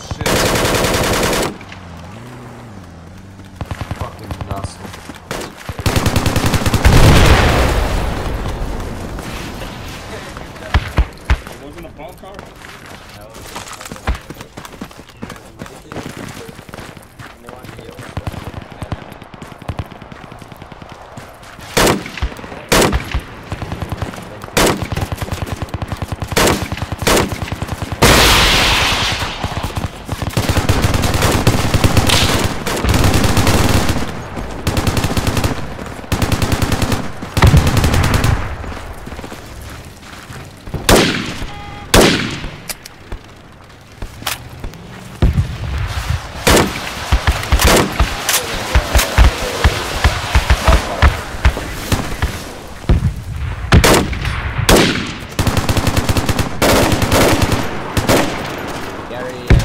shit. Car? Gary.